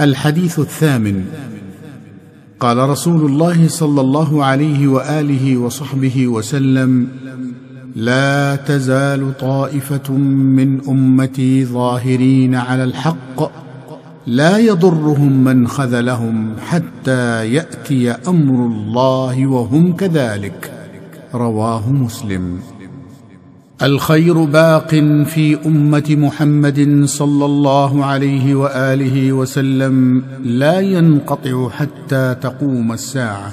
الحديث الثامن. قال رسول الله صلى الله عليه وآله وصحبه وسلم لا تزال طائفة من أمتي ظاهرين على الحق لا يضرهم من خذلهم حتى يأتي أمر الله وهم كذلك. رواه مسلم. الخير باق في أمة محمد صلى الله عليه وآله وسلم لا ينقطع حتى تقوم الساعة.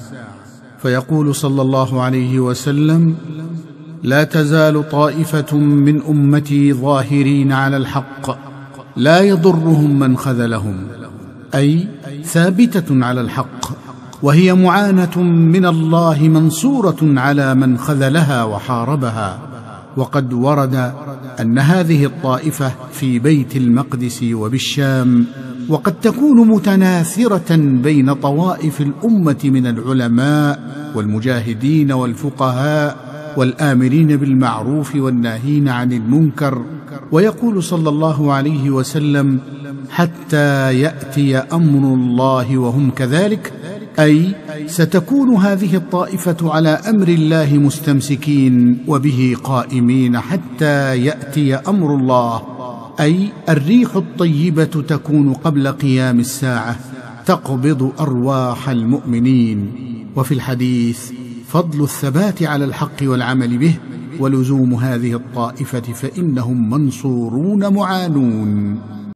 فيقول صلى الله عليه وسلم لا تزال طائفة من أمتي ظاهرين على الحق لا يضرهم من خذلهم أي ثابتة على الحق وهي معانة من الله منصورة على من خذلها وحاربها. وقد ورد أن هذه الطائفة في بيت المقدس وبالشام وقد تكون متناثرة بين طوائف الأمة من العلماء والمجاهدين والفقهاء والآمرين بالمعروف والناهين عن المنكر. ويقول صلى الله عليه وسلم حتى يأتي أمر الله وهم كذلك أي ستكون هذه الطائفة على أمر الله مستمسكين وبه قائمين حتى يأتي أمر الله. أي الريح الطيبة تكون قبل قيام الساعة تقبض أرواح المؤمنين. وفي الحديث فضل الثبات على الحق والعمل به ولزوم هذه الطائفة فإنهم منصورون معانون.